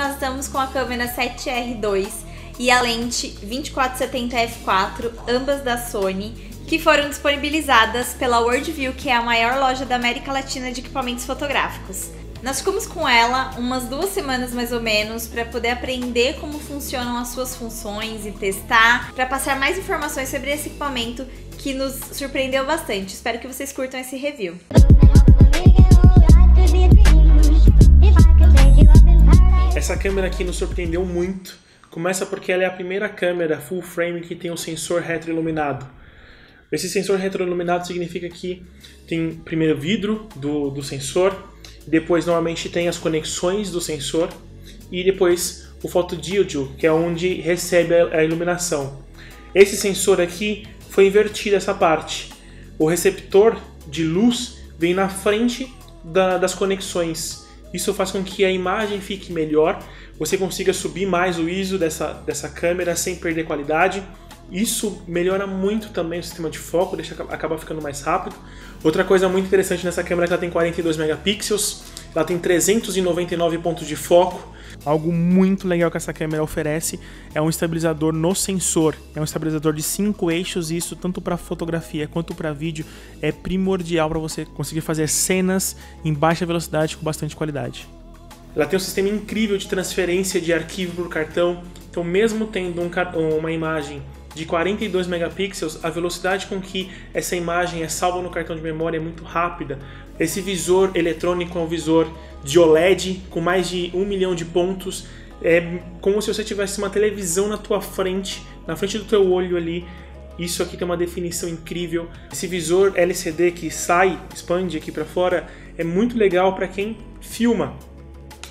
nós estamos com a câmera 7R2 e a lente 2470 f4, ambas da Sony, que foram disponibilizadas pela Worldview, que é a maior loja da América Latina de equipamentos fotográficos. Nós ficamos com ela umas duas semanas mais ou menos para poder aprender como funcionam as suas funções e testar, para passar mais informações sobre esse equipamento que nos surpreendeu bastante. Espero que vocês curtam esse review. Câmera aqui nos surpreendeu muito. Começa porque ela é a primeira câmera full frame que tem um sensor retroiluminado. Esse sensor retroiluminado significa que tem primeiro vidro do, do sensor, depois normalmente tem as conexões do sensor e depois o fotodíode, que é onde recebe a iluminação. Esse sensor aqui foi invertido essa parte. O receptor de luz vem na frente da, das conexões. Isso faz com que a imagem fique melhor, você consiga subir mais o ISO dessa, dessa câmera sem perder qualidade. Isso melhora muito também o sistema de foco, deixa acaba ficando mais rápido. Outra coisa muito interessante nessa câmera é que ela tem 42 megapixels, ela tem 399 pontos de foco. Algo muito legal que essa câmera oferece é um estabilizador no sensor. É um estabilizador de cinco eixos e isso tanto para fotografia quanto para vídeo é primordial para você conseguir fazer cenas em baixa velocidade com bastante qualidade. Ela tem um sistema incrível de transferência de arquivo por cartão, então mesmo tendo um, uma imagem de 42 megapixels, a velocidade com que essa imagem é salva no cartão de memória é muito rápida. Esse visor eletrônico é um visor de OLED com mais de um milhão de pontos. É como se você tivesse uma televisão na tua frente, na frente do teu olho ali. Isso aqui tem uma definição incrível. Esse visor LCD que sai, expande aqui para fora, é muito legal para quem filma.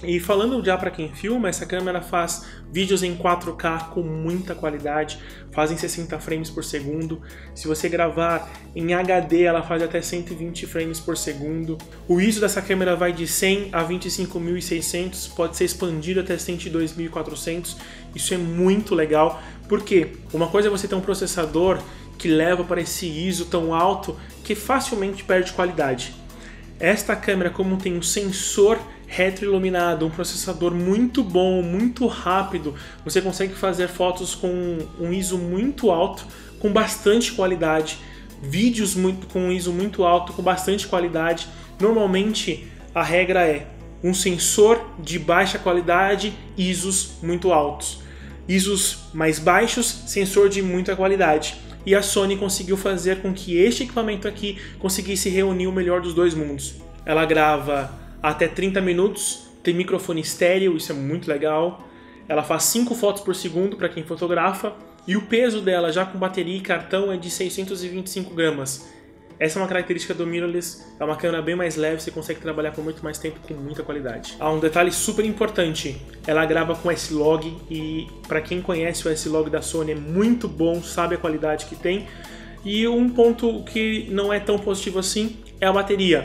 E falando já para quem filma, essa câmera faz vídeos em 4K com muita qualidade, fazem 60 frames por segundo. Se você gravar em HD, ela faz até 120 frames por segundo. O ISO dessa câmera vai de 100 a 25.600, pode ser expandido até 102.400. Isso é muito legal, porque uma coisa é você ter um processador que leva para esse ISO tão alto que facilmente perde qualidade. Esta câmera, como tem um sensor retroiluminado, um processador muito bom, muito rápido, você consegue fazer fotos com um ISO muito alto, com bastante qualidade, vídeos muito, com um ISO muito alto, com bastante qualidade. Normalmente a regra é um sensor de baixa qualidade, ISOs muito altos. ISOs mais baixos, sensor de muita qualidade e a Sony conseguiu fazer com que este equipamento aqui conseguisse reunir o melhor dos dois mundos. Ela grava até 30 minutos, tem microfone estéreo, isso é muito legal. Ela faz 5 fotos por segundo para quem fotografa e o peso dela, já com bateria e cartão, é de 625 gramas. Essa é uma característica do mirrorless, é uma câmera bem mais leve, você consegue trabalhar por muito mais tempo com muita qualidade. Há um detalhe super importante, ela grava com S-Log e para quem conhece o S-Log da Sony é muito bom, sabe a qualidade que tem. E um ponto que não é tão positivo assim é a bateria.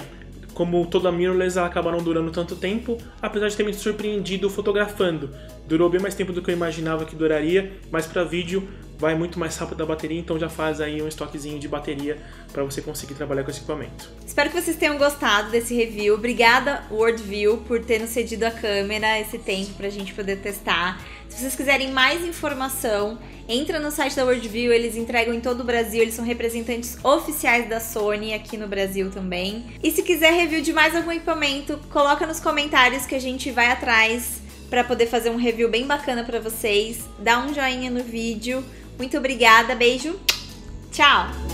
Como toda mirrorless, ela acaba não durando tanto tempo, apesar de ter me surpreendido fotografando. Durou bem mais tempo do que eu imaginava que duraria, mas para vídeo vai muito mais rápido a bateria, então já faz aí um estoquezinho de bateria para você conseguir trabalhar com esse equipamento. Espero que vocês tenham gostado desse review. Obrigada Worldview por ter nos cedido a câmera, esse tempo para a gente poder testar. Se vocês quiserem mais informação, entra no site da Worldview, eles entregam em todo o Brasil, eles são representantes oficiais da Sony aqui no Brasil também. E se quiser review de mais algum equipamento, coloca nos comentários que a gente vai atrás para poder fazer um review bem bacana para vocês. Dá um joinha no vídeo. Muito obrigada, beijo. Tchau.